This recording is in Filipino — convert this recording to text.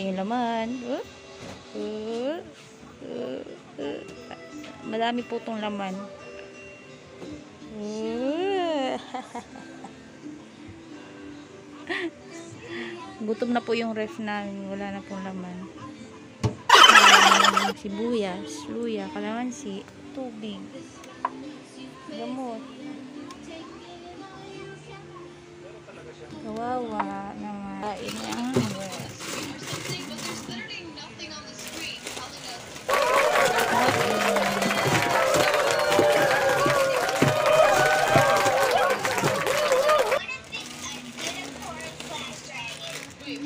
natin yung laman. Uh, uh, uh, uh. Madami po itong laman. Uh. Gutom na po yung ref namin. Wala na pong laman. Um, sibuyas, luya, kalamansi, tubig, gamot.